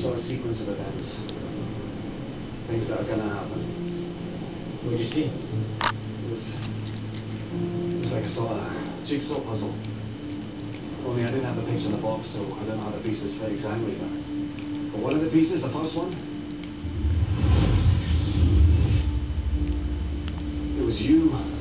saw a sequence of events. Things that are gonna happen. What did you see? It was, like I saw a jigsaw puzzle. Only I didn't have the picture in the box, so I don't know how the pieces fit exactly. But one of the pieces, the first one, it was you